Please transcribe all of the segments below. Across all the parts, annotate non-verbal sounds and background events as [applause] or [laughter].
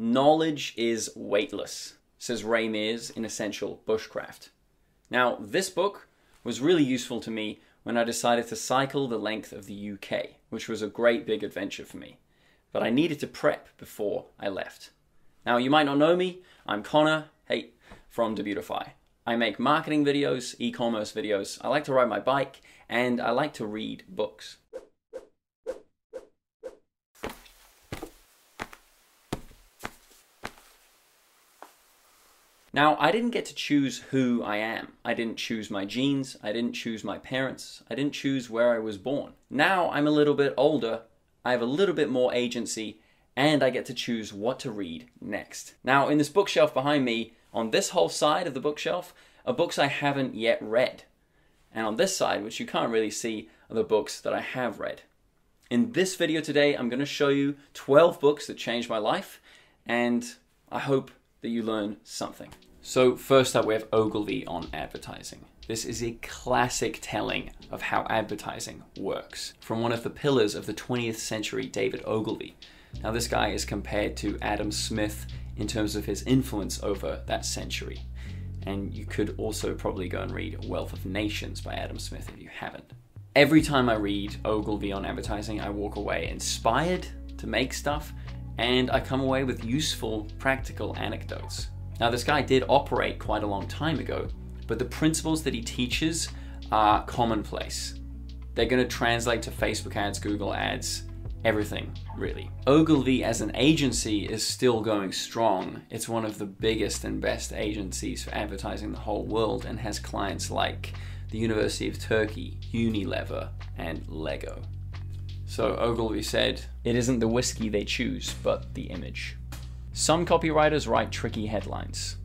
Knowledge is weightless, says Ray Mears in Essential Bushcraft. Now, this book was really useful to me when I decided to cycle the length of the UK, which was a great big adventure for me. But I needed to prep before I left. Now, you might not know me, I'm Connor, hey, from Debutify. I make marketing videos, e commerce videos, I like to ride my bike, and I like to read books. Now, I didn't get to choose who I am. I didn't choose my genes. I didn't choose my parents. I didn't choose where I was born. Now I'm a little bit older. I have a little bit more agency and I get to choose what to read next. Now, in this bookshelf behind me, on this whole side of the bookshelf, are books I haven't yet read. And on this side, which you can't really see, are the books that I have read. In this video today, I'm going to show you 12 books that changed my life, and I hope that you learn something. So, first up, we have Ogilvy on advertising. This is a classic telling of how advertising works from one of the pillars of the 20th century, David Ogilvy. Now, this guy is compared to Adam Smith in terms of his influence over that century. And you could also probably go and read Wealth of Nations by Adam Smith if you haven't. Every time I read Ogilvy on advertising, I walk away inspired to make stuff and I come away with useful, practical anecdotes. Now, this guy did operate quite a long time ago, but the principles that he teaches are commonplace. They're going to translate to Facebook ads, Google ads, everything, really. Ogilvy as an agency is still going strong. It's one of the biggest and best agencies for advertising the whole world and has clients like the University of Turkey, Unilever, and Lego. So Ogilvy said, It isn't the whiskey they choose, but the image. Some copywriters write tricky headlines,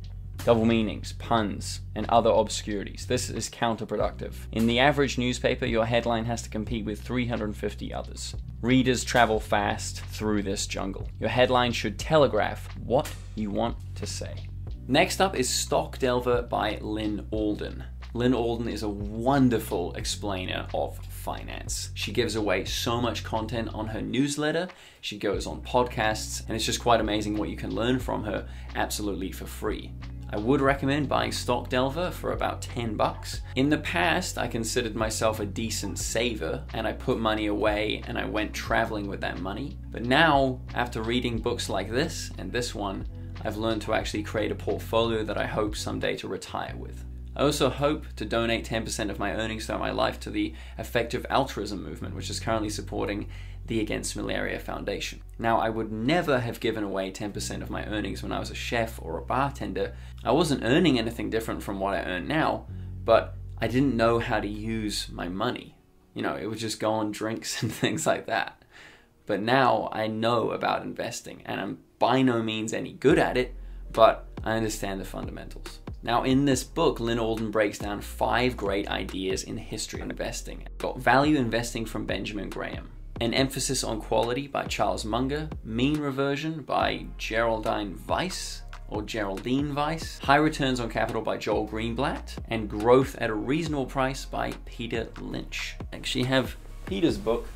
double meanings, puns, and other obscurities. This is counterproductive. In the average newspaper, your headline has to compete with 350 others. Readers travel fast through this jungle. Your headline should telegraph what you want to say. Next up is Stock Delver by Lyn Alden. Lyn Alden is a wonderful explainer of finance. She gives away so much content on her newsletter. She goes on podcasts, and it's just quite amazing what you can learn from her absolutely for free. I would recommend buying Stock Delver for about 10 bucks. In the past, I considered myself a decent saver and I put money away and I went traveling with that money. But now, after reading books like this and this one, I've learned to actually create a portfolio that I hope someday to retire with. I also hope to donate 10% of my earnings throughout my life to the Effective Altruism Movement, which is currently supporting the Against Malaria Foundation. Now, I would never have given away 10% of my earnings when I was a chef or a bartender. I wasn't earning anything different from what I earn now, but I didn't know how to use my money. You know, it would just go on drinks [laughs] and things like that. But now I know about investing, and I'm by no means any good at it, but I understand the fundamentals. Now, in this book, Lyn Alden breaks down five great ideas in history of investing. Got Value Investing from Benjamin Graham, An Emphasis on Quality by Charles Munger, Mean Reversion by Geraldine Weiss, or Geraldine Weiss, High Returns on Capital by Joel Greenblatt, and Growth at a Reasonable Price by Peter Lynch. Actually, have Peter's book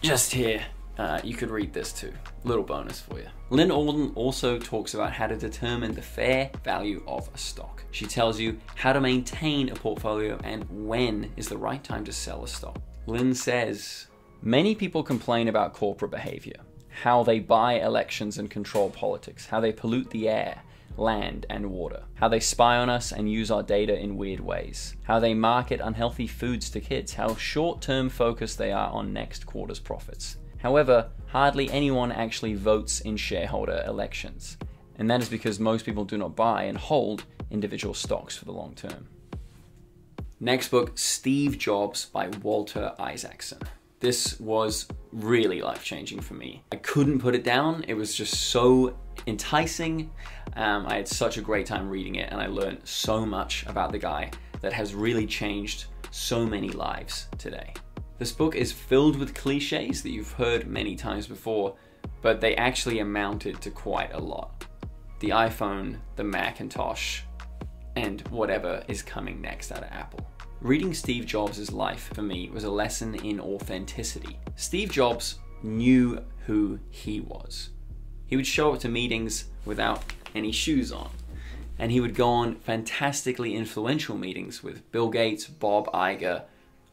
just here. Uh, you could read this too. Little bonus for you. Lyn Alden also talks about how to determine the fair value of a stock. She tells you how to maintain a portfolio and when is the right time to sell a stock. Lyn says, Many people complain about corporate behavior, how they buy elections and control politics, how they pollute the air, land, and water, how they spy on us and use our data in weird ways, how they market unhealthy foods to kids, how short term focused they are on next quarter's profits. However, hardly anyone actually votes in shareholder elections, and that is because most people do not buy and hold individual stocks for the long term. Next book, Steve Jobs by Walter Isaacson. This was really life changing for me. I couldn't put it down. It was just so enticing. Um, I had such a great time reading it, and I learned so much about the guy that has really changed so many lives today. This book is filled with cliches that you've heard many times before, but they actually amounted to quite a lot. The iPhone, the Macintosh, and whatever is coming next out of Apple. Reading Steve Jobs' life for me was a lesson in authenticity. Steve Jobs knew who he was. He would show up to meetings without any shoes on. And he would go on fantastically influential meetings with Bill Gates, Bob Iger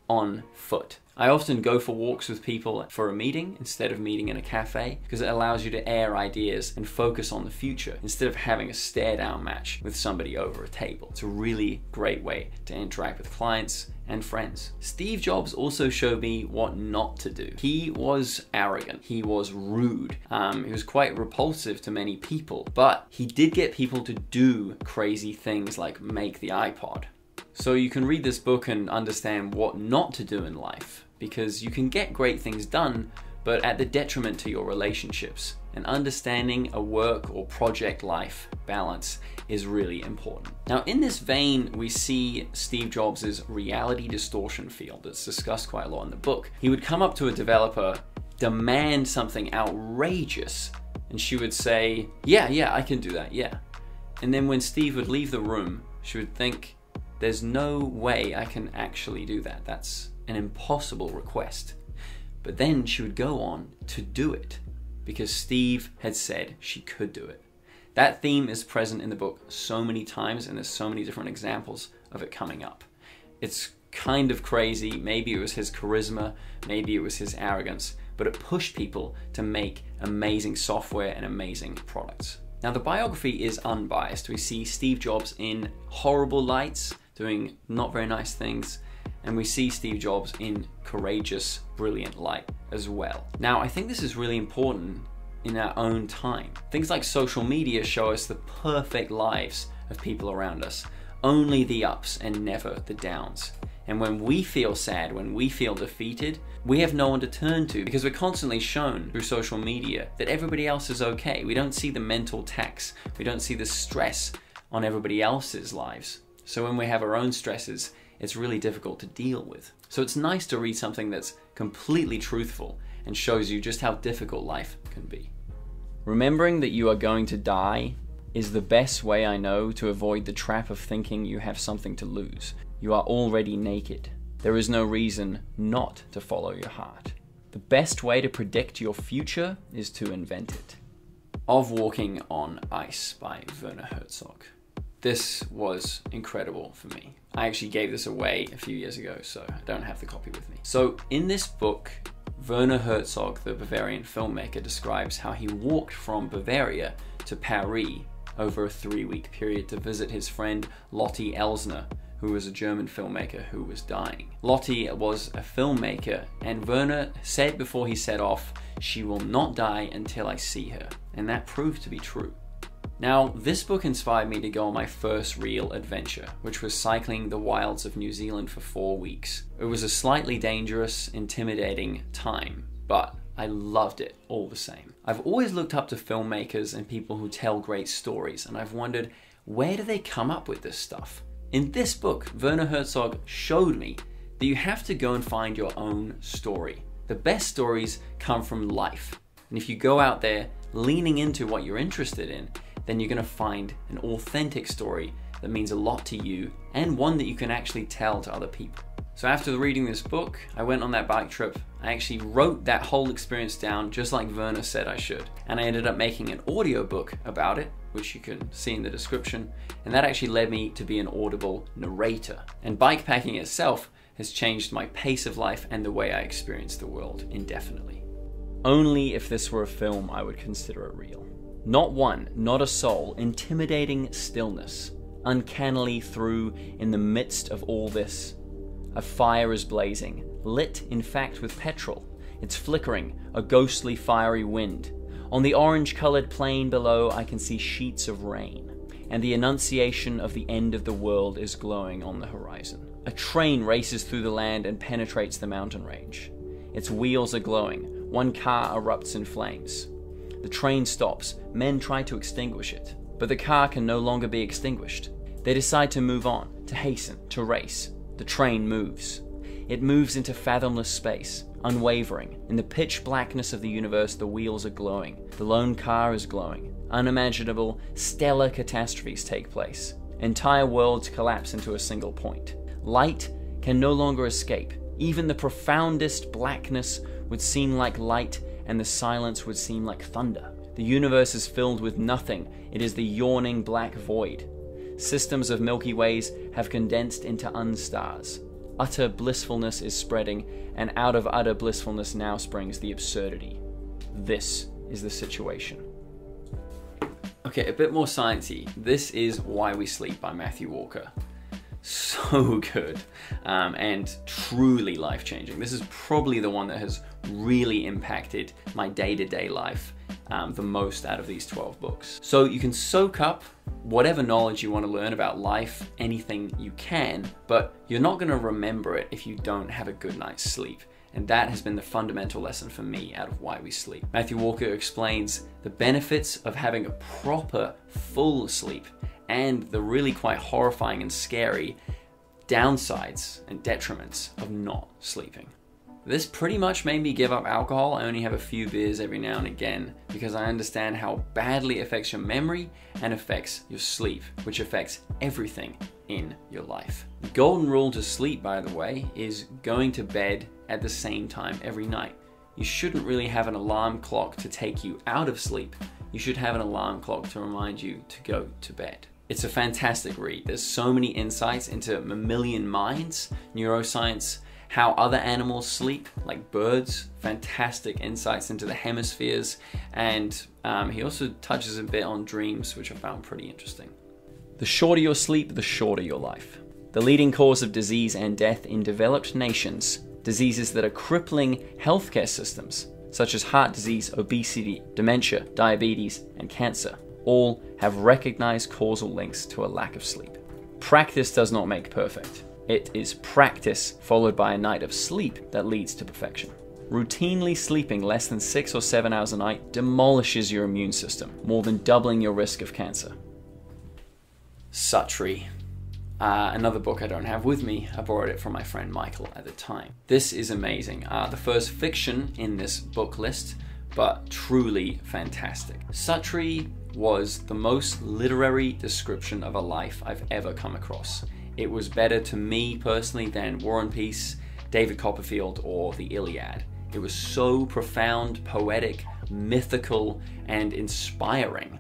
on foot. I often go for walks with people for a meeting instead of meeting in a cafe because it allows you to air ideas and focus on the future instead of having a stare down match with somebody over a table. It's a really great way to interact with clients and friends. Steve Jobs also showed me what not to do. He was arrogant, he was rude, um, he was quite repulsive to many people, but he did get people to do crazy things like make the iPod. So you can read this book and understand what not to do in life because you can get great things done, but at the detriment to your relationships. And understanding a work or project life balance is really important. Now, in this vein, we see Steve Jobs' reality distortion field that's discussed quite a lot in the book. He would come up to a developer, demand something outrageous, and she would say, Yeah, yeah, I can do that, yeah. And then when Steve would leave the room, she would think, There's no way I can actually do that. That's an impossible request. But then she would go on to do it because Steve had said she could do it. That theme is present in the book so many times, and there's so many different examples of it coming up. It's kind of crazy. Maybe it was his charisma, maybe it was his arrogance, but it pushed people to make amazing software and amazing products. Now, the biography is unbiased. We see Steve Jobs in horrible lights, doing not very nice things, and we see Steve Jobs in courageous, brilliant light as well. Now, I think this is really important in our own time. Things like social media show us the perfect lives of people around us, only the ups and never the downs. And when we feel sad, when we feel defeated, we have no one to turn to because we're constantly shown through social media that everybody else is okay. We don't see the mental tax, we don't see the stress on everybody else's lives. So when we have our own stresses, it's really difficult to deal with. So it's nice to read something that's completely truthful and shows you just how difficult life can be. Remembering that you are going to die is the best way I know to avoid the trap of thinking you have something to lose. You are already naked. There is no reason not to follow your heart. The best way to predict your future is to invent it. Of Walking on Ice by Werner Herzog. This was incredible for me. I actually gave this away a few years ago, so I don't have the copy with me. So, in this book, Werner Herzog, the Bavarian filmmaker, describes how he walked from Bavaria to Paris over a three week period to visit his friend Lotte Eisner, who was a German filmmaker who was dying. Lotte was a filmmaker, and Werner said before he set off, She will not die until I see her. And that proved to be true. Now, this book inspired me to go on my first real adventure, which was cycling the wilds of New Zealand for four weeks. It was a slightly dangerous, intimidating time, but I loved it all the same. I've always looked up to filmmakers and people who tell great stories, and I've wondered where do they come up with this stuff? In this book, Werner Herzog showed me that you have to go and find your own story. The best stories come from life. And if you go out there leaning into what you're interested in, then you're going to find an authentic story that means a lot to you and one that you can actually tell to other people. So after reading this book, I went on that bike trip. I actually wrote that whole experience down just like Werner said I should. And I ended up making an audiobook about it, which you can see in the description. And that actually led me to be an audible narrator. And bikepacking itself has changed my pace of life and the way I experience the world indefinitely. Only if this were a film I would consider it real. Not one, not a soul, intimidating stillness, uncannily through in the midst of all this. A fire is blazing, lit in fact with petrol. It's flickering, a ghostly fiery wind. On the orange colored plain below, I can see sheets of rain, and the annunciation of the end of the world is glowing on the horizon. A train races through the land and penetrates the mountain range. Its wheels are glowing, one car erupts in flames. The train stops. Men try to extinguish it, but the car can no longer be extinguished. They decide to move on, to hasten, to race. The train moves. It moves into fathomless space, unwavering. In the pitch blackness of the universe, the wheels are glowing. The lone car is glowing. Unimaginable, stellar catastrophes take place. Entire worlds collapse into a single point. Light can no longer escape. Even the profoundest blackness would seem like light and the silence would seem like thunder. The universe is filled with nothing, it is the yawning black void. Systems of Milky Ways have condensed into unstars. Utter blissfulness is spreading, and out of utter blissfulness now springs the absurdity. This is the situation. Okay, a bit more sciencey. This is Why We Sleep by Matthew Walker. So [laughs] good um, and truly life changing. This is probably the one that has really impacted my day to day life um, the most out of these 12 books. So you can soak up whatever knowledge you want to learn about life, anything you can, but you're not going to remember it if you don't have a good night's sleep. And that has been the fundamental lesson for me out of why we sleep. Matthew Walker explains the benefits of having a proper, full sleep and the really quite horrifying and scary downsides and detriments of not sleeping. This pretty much made me give up alcohol. I only have a few beers every now and again because I understand how badly it affects your memory and affects your sleep, which affects everything in your life. The golden rule to sleep, by the way, is going to bed at the same time every night. You shouldn't really have an alarm clock to take you out of sleep. You should have an alarm clock to remind you to go to bed. It's a fantastic read. There's so many insights into mammalian minds, neuroscience, how other animals sleep, like birds, fantastic insights into the hemispheres, and um, he also touches a bit on dreams, which I found pretty interesting. The shorter your sleep, the shorter your life. The leading cause of disease and death in developed nations, diseases that are crippling healthcare systems, such as heart disease, obesity, dementia, diabetes, and cancer, all have recognized causal links to a lack of sleep. Practice does not make perfect. It is practice followed by a night of sleep that leads to perfection. Routinely sleeping less than six or seven hours a night demolishes your immune system, more than doubling your risk of cancer. Suttree. Uh, another book I don't have with me. I borrowed it from my friend Michael at the time. This is amazing. Uh, the first fiction in this book list, but truly fantastic. Suttree was the most literary description of a life I've ever come across it was better to me personally than War and Peace, David Copperfield, or the Iliad. It was so profound, poetic, mythical, and inspiring.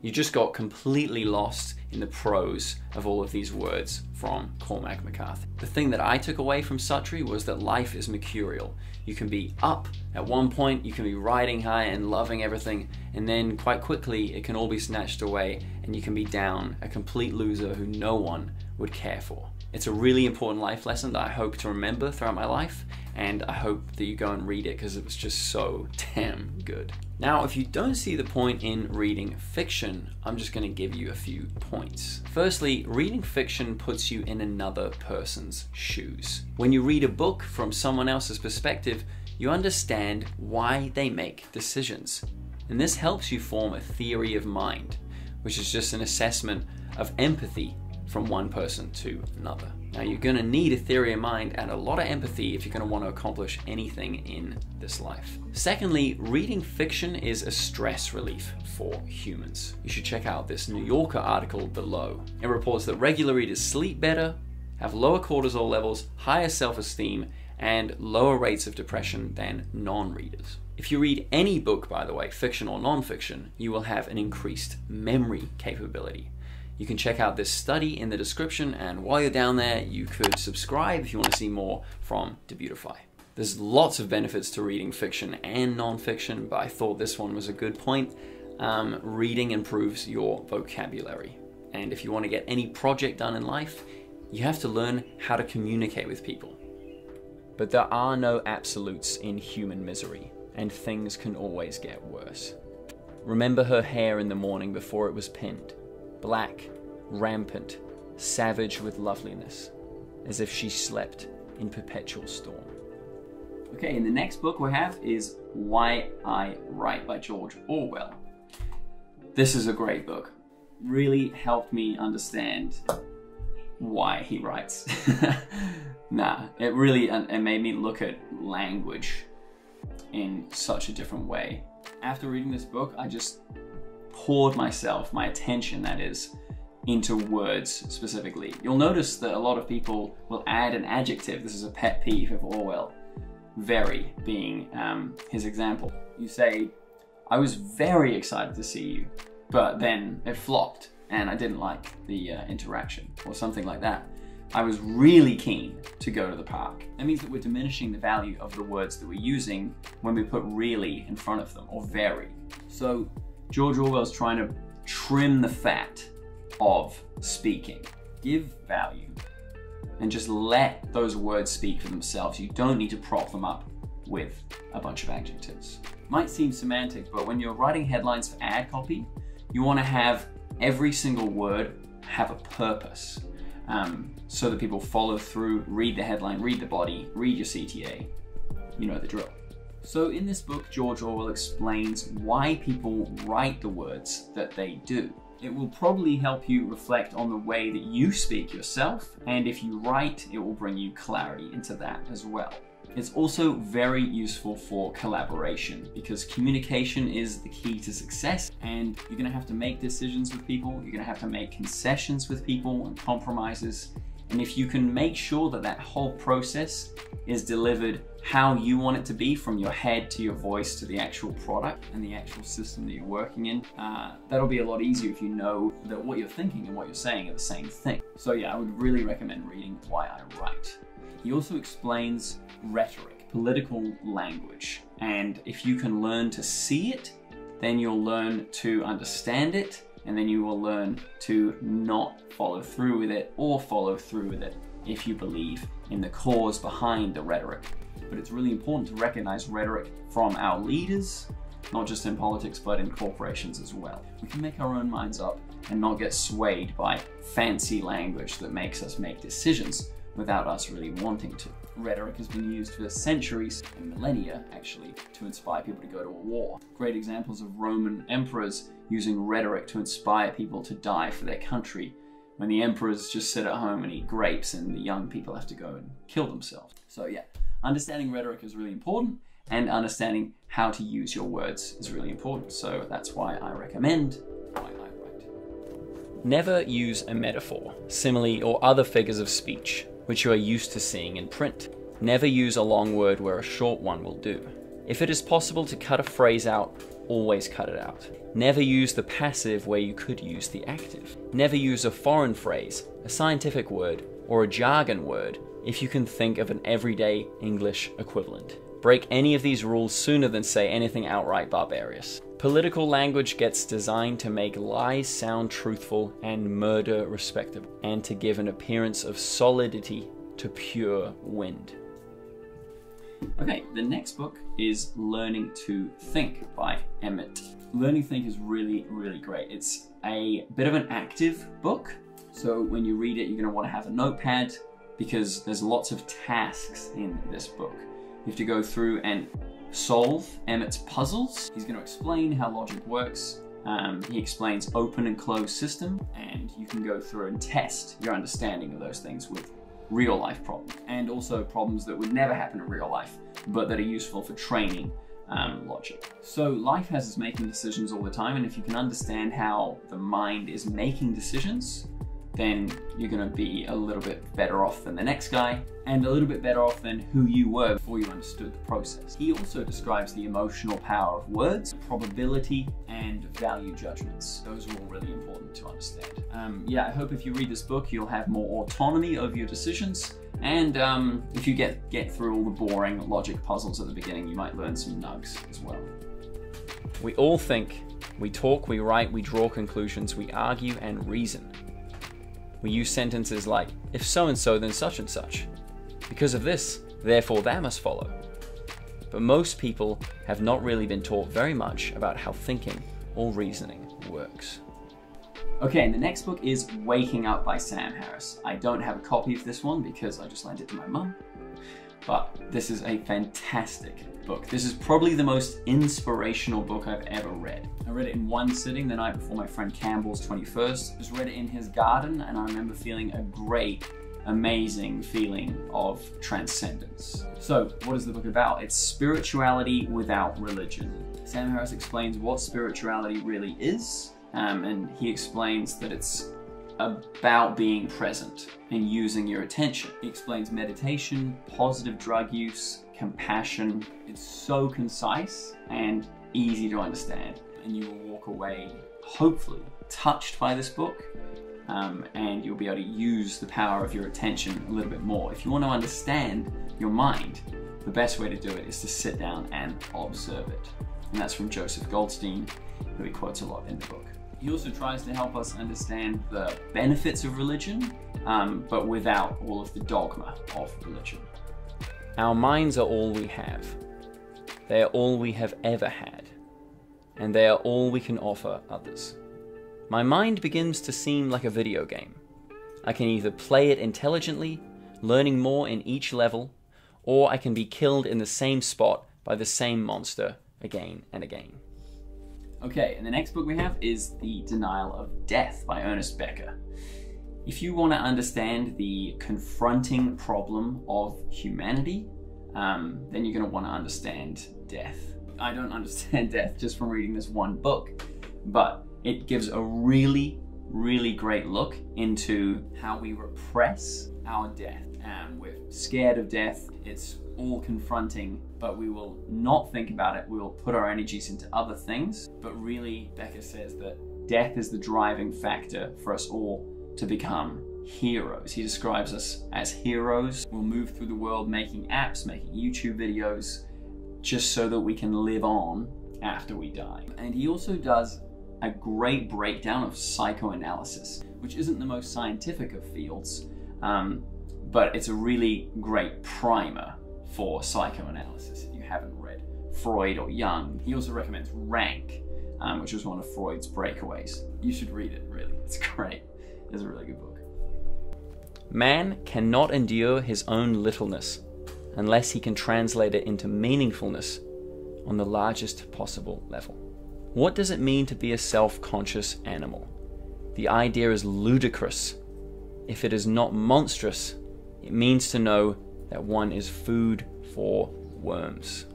You just got completely lost in the prose of all of these words from Cormac McCarthy. The thing that I took away from Suttree was that life is mercurial. You can be up at one point, you can be riding high and loving everything, and then quite quickly it can all be snatched away and you can be down, a complete loser who no one would care for. It's a really important life lesson that I hope to remember throughout my life, and I hope that you go and read it because it was just so damn good. Now, if you don't see the point in reading fiction, I'm just going to give you a few points. Firstly, reading fiction puts you in another person's shoes. When you read a book from someone else's perspective, you understand why they make decisions. And this helps you form a theory of mind, which is just an assessment of empathy from one person to another. Now, you're going to need a theory of mind and a lot of empathy if you're going to want to accomplish anything in this life. Secondly, reading fiction is a stress relief for humans. You should check out this New Yorker article below. It reports that regular readers sleep better, have lower cortisol levels, higher self esteem, and lower rates of depression than non readers. If you read any book, by the way, fiction or non fiction, you will have an increased memory capability. You can check out this study in the description, and while you're down there, you could subscribe if you want to see more from Debutify. There's lots of benefits to reading fiction and non-fiction, but I thought this one was a good point. Um, reading improves your vocabulary. And if you want to get any project done in life, you have to learn how to communicate with people. But there are no absolutes in human misery, and things can always get worse. Remember her hair in the morning before it was pinned black, rampant, savage with loveliness, as if she slept in perpetual storm. Okay, and the next book we have is Why I Write by George Orwell. This is a great book. Really helped me understand why he writes. [laughs] nah, it really uh, it made me look at language in such a different way. After reading this book, I just poured myself, my attention that is, into words specifically. You'll notice that a lot of people will add an adjective. This is a pet peeve of Orwell. very being um, his example. You say, I was very excited to see you, but then it flopped and I didn't like the uh, interaction or something like that. I was really keen to go to the park. That means that we're diminishing the value of the words that we're using when we put really in front of them or very. So George Orwell's trying to trim the fat of speaking. Give value and just let those words speak for themselves. You don't need to prop them up with a bunch of adjectives. Might seem semantic, but when you're writing headlines for ad copy, you want to have every single word have a purpose um, so that people follow through, read the headline, read the body, read your CTA. You know the drill. So, in this book, George Orwell explains why people write the words that they do. It will probably help you reflect on the way that you speak yourself, and if you write, it will bring you clarity into that as well. It's also very useful for collaboration because communication is the key to success and you're going to have to make decisions with people, you're going to have to make concessions with people and compromises. And if you can make sure that that whole process is delivered how you want it to be from your head to your voice to the actual product and the actual system that you're working in, uh, that'll be a lot easier if you know that what you're thinking and what you're saying are the same thing. So yeah, I would really recommend reading Why I Write. He also explains rhetoric, political language. And if you can learn to see it, then you'll learn to understand it, and then you will learn to not follow through with it or follow through with it if you believe in the cause behind the rhetoric. But it's really important to recognize rhetoric from our leaders, not just in politics, but in corporations as well. We can make our own minds up and not get swayed by fancy language that makes us make decisions without us really wanting to. Rhetoric has been used for centuries and millennia, actually, to inspire people to go to a war. Great examples of Roman emperors using rhetoric to inspire people to die for their country when the emperors just sit at home and eat grapes and the young people have to go and kill themselves. So, yeah, understanding rhetoric is really important and understanding how to use your words is really important. So, that's why I recommend Why I Write. Never use a metaphor, simile, or other figures of speech which you are used to seeing in print. Never use a long word where a short one will do. If it is possible to cut a phrase out, always cut it out. Never use the passive where you could use the active. Never use a foreign phrase, a scientific word, or a jargon word if you can think of an everyday English equivalent. Break any of these rules sooner than say anything outright barbarous. Political language gets designed to make lies sound truthful and murder respectable, and to give an appearance of solidity to pure wind. Okay, the next book is Learning to Think by Emmet. Learning to Think is really, really great. It's a bit of an active book, so when you read it, you're going to want to have a notepad because there's lots of tasks in this book. You have to go through and solve Emmet's puzzles. He's going to explain how logic works. Um, he explains open and closed system, and you can go through and test your understanding of those things with real life problems, and also problems that would never happen in real life, but that are useful for training um, logic. So life has us making decisions all the time, and if you can understand how the mind is making decisions, then you're going to be a little bit better off than the next guy and a little bit better off than who you were before you understood the process. He also describes the emotional power of words, probability, and value judgments. Those are all really important to understand. Um, yeah, I hope if you read this book, you'll have more autonomy over your decisions. And um, if you get, get through all the boring logic puzzles at the beginning, you might learn some nugs as well. We all think, we talk, we write, we draw conclusions, we argue and reason. We use sentences like, if so and so, then such and such. Because of this, therefore that must follow. But most people have not really been taught very much about how thinking or reasoning works. Okay, and the next book is Waking Up by Sam Harris. I don't have a copy of this one because I just lent it to my mum, but this is a fantastic book. This is probably the most inspirational book I've ever read. I read it in one sitting the night before my friend Campbell's 21st. Just read it in his garden and I remember feeling a great amazing feeling of transcendence. So, what is the book about? It's spirituality without religion. Sam Harris explains what spirituality really is, um, and he explains that it's about being present and using your attention. He explains meditation, positive drug use, compassion. It's so concise and easy to understand. And you will walk away, hopefully, touched by this book. Um, and you'll be able to use the power of your attention a little bit more. If you want to understand your mind, the best way to do it is to sit down and observe it. And that's from Joseph Goldstein, who he quotes a lot in the book. He also tries to help us understand the benefits of religion, um, but without all of the dogma of religion. Our minds are all we have. They are all we have ever had. And they are all we can offer others. My mind begins to seem like a video game. I can either play it intelligently, learning more in each level, or I can be killed in the same spot by the same monster again and again. Okay, and the next book we have is The Denial of Death by Ernest Becker. If you want to understand the confronting problem of humanity, um, then you're going to want to understand death. I don't [laughs] understand death just from reading this one book, but it gives a really, really great look into how we repress our death. Um, we're scared of death, it's all confronting, but we will not think about it. We will put our energies into other things. But really, Becker says that death is the driving factor for us all to become heroes. He describes us as heroes. We'll move through the world making apps, making YouTube videos, just so that we can live on after we die. And he also does a great breakdown of psychoanalysis, which isn't the most scientific of fields, um, but it's a really great primer for psychoanalysis if you haven't read Freud or Jung. He also recommends Rank, um, which was one of Freud's breakaways. You should read it, really. [laughs] It's great. It's a really good book. Man cannot endure his own littleness unless he can translate it into meaningfulness on the largest possible level. What does it mean to be a self conscious animal? The idea is ludicrous. If it is not monstrous, it means to know that one is food for worms.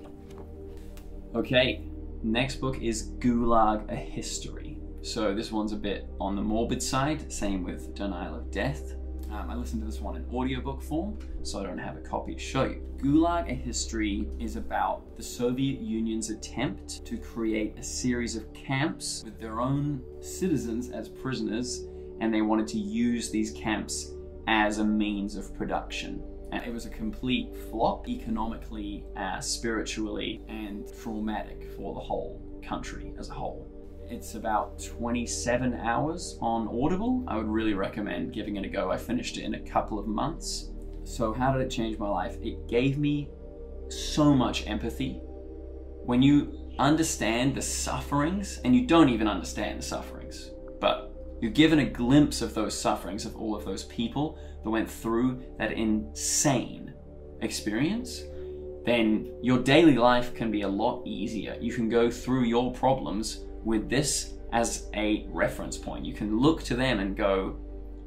Okay, next book is Gulag A History. So this one's a bit on the morbid side, same with Denial of Death. Um, I listened to this one in audiobook form, so I don't have a copy to show you. Gulag A History is about the Soviet Union's attempt to create a series of camps with their own citizens as prisoners, and they wanted to use these camps as a means of production. And it was a complete flop economically, uh, spiritually, and traumatic for the whole country as a whole. It's about 27 hours on Audible. I would really recommend giving it a go. I finished it in a couple of months. So, how did it change my life? It gave me so much empathy. When you understand the sufferings, and you don't even understand the sufferings, you're given a glimpse of those sufferings of all of those people that went through that insane experience, then your daily life can be a lot easier. You can go through your problems with this as a reference point. You can look to them and go,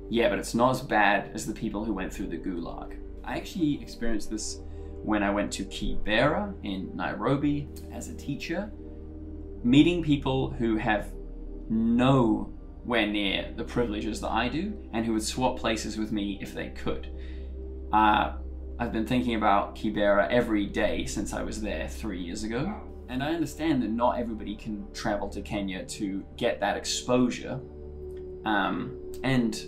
yeah, but it's not as bad as the people who went through the gulag. I actually experienced this when I went to Kibera in Nairobi as a teacher, meeting people who have nowhere near the privileges that I do and who would swap places with me if they could. Uh, I've been thinking about Kibera every day since I was there three years ago. And I understand that not everybody can travel to Kenya to get that exposure. Um, and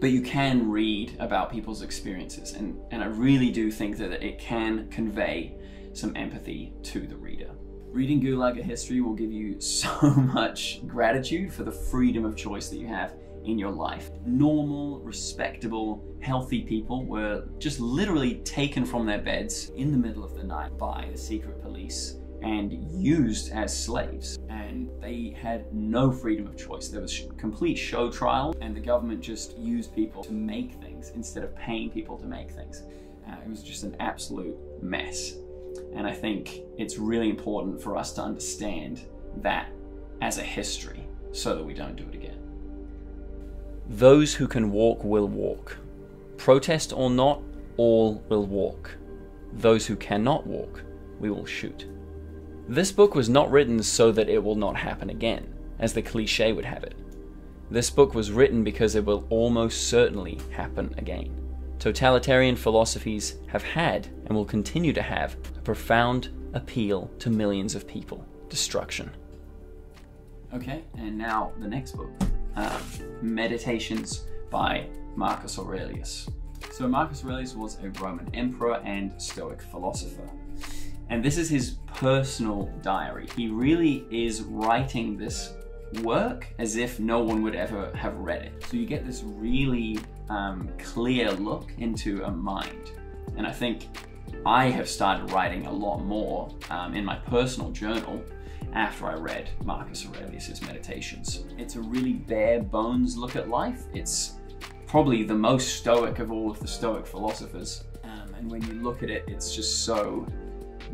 but you can read about people's experiences and, and I really do think that it can convey some empathy to the reader. Reading Gulag a History will give you [laughs] so much gratitude for the freedom of choice that you have in your life. Normal, respectable, healthy people were just literally taken from their beds in the middle of the night by the secret police and used as slaves. And they had no freedom of choice. There was complete show trial, and the government just used people to make things instead of paying people to make things. Uh, it was just an absolute mess. And I think it's really important for us to understand that as a history so that we don't do it again. Those who can walk will walk. Protest or not, all will walk. Those who cannot walk, we will shoot. This book was not written so that it will not happen again, as the cliche would have it. This book was written because it will almost certainly happen again. Totalitarian philosophies have had and will continue to have a profound appeal to millions of people destruction. Okay, and now the next book um, Meditations by Marcus Aurelius. So, Marcus Aurelius was a Roman emperor and Stoic philosopher. And this is his personal diary. He really is writing this work as if no one would ever have read it. So you get this really um, clear look into a mind. And I think I have started writing a lot more um, in my personal journal after I read Marcus Aurelius' Meditations. It's a really bare bones look at life. It's probably the most stoic of all of the stoic philosophers. Um, and when you look at it, it's just so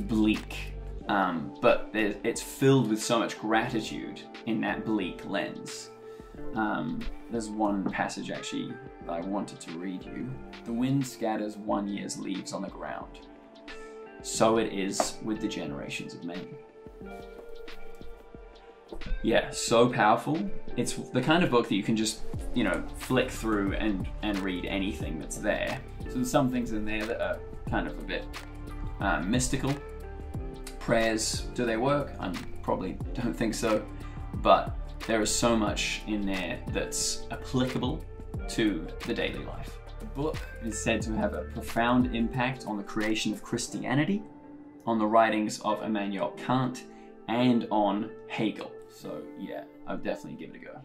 bleak. Um, but it's filled with so much gratitude in that bleak lens. Um, there's one passage actually that I wanted to read you. The wind scatters one year's leaves on the ground. So it is with the generations of men. Yeah, so powerful. It's the kind of book that you can just, you know, flick through and, and read anything that's there. So there's some things in there that are kind of a bit uh, mystical. Prayers, do they work? I probably don't think so. But there is so much in there that's applicable to the daily life. The book is said to have a profound impact on the creation of Christianity, on the writings of Immanuel Kant, and on Hegel. So, yeah, I'd definitely give it a go.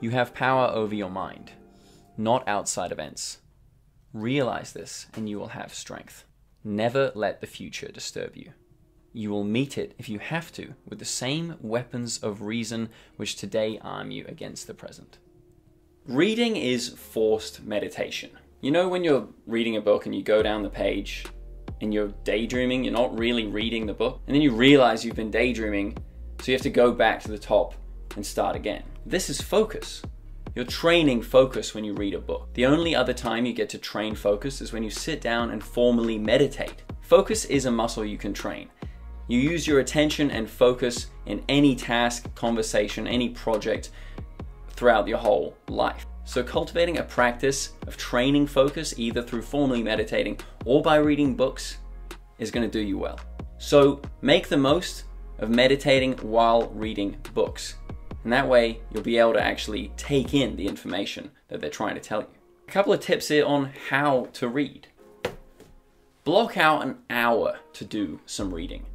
You have power over your mind, not outside events. Realize this, and you will have strength. Never let the future disturb you. You will meet it, if you have to, with the same weapons of reason which today arm you against the present. Reading is forced meditation. You know, when you're reading a book and you go down the page and you're daydreaming, you're not really reading the book, and then you realize you've been daydreaming, so you have to go back to the top and start again. This is focus. You're training focus when you read a book. The only other time you get to train focus is when you sit down and formally meditate. Focus is a muscle you can train. You use your attention and focus in any task, conversation, any project throughout your whole life. So, cultivating a practice of training focus, either through formally meditating or by reading books, is going to do you well. So, make the most of meditating while reading books. And that way, you'll be able to actually take in the information that they're trying to tell you. A couple of tips here on how to read. Block out an hour to do some reading.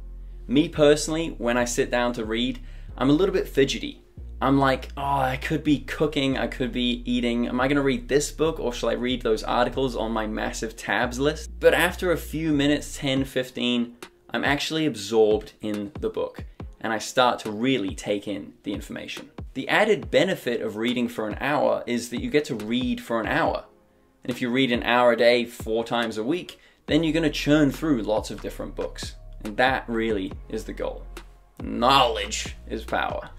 Me personally, when I sit down to read, I'm a little bit fidgety. I'm like, oh, I could be cooking, I could be eating. Am I gonna read this book or shall I read those articles on my massive tabs list? But after a few minutes, 10, 15, I'm actually absorbed in the book and I start to really take in the information. The added benefit of reading for an hour is that you get to read for an hour. And if you read an hour a day, four times a week, then you're gonna churn through lots of different books. And that really is the goal. Knowledge is power.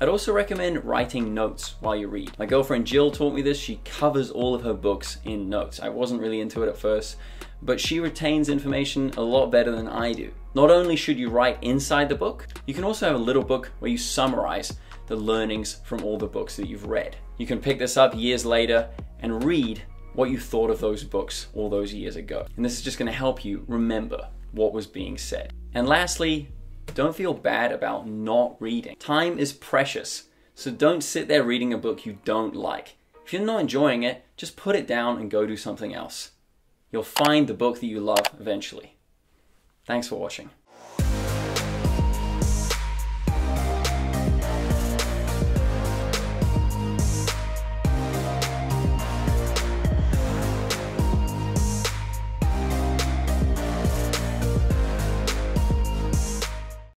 I'd also recommend writing notes while you read. My girlfriend Jill taught me this. She covers all of her books in notes. I wasn't really into it at first, but she retains information a lot better than I do. Not only should you write inside the book, you can also have a little book where you summarize the learnings from all the books that you've read. You can pick this up years later and read what you thought of those books all those years ago. And this is just going to help you remember what was being said. And lastly, don't feel bad about not reading. Time is precious, so don't sit there reading a book you don't like. If you're not enjoying it, just put it down and go do something else. You'll find the book that you love eventually. Thanks for watching.